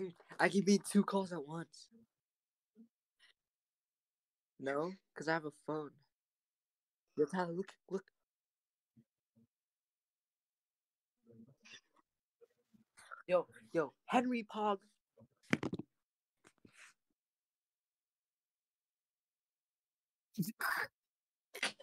Dude, I can be two calls at once. No, because I have a phone. Yo, Tyler, look, look. Yo, yo, Henry Pog.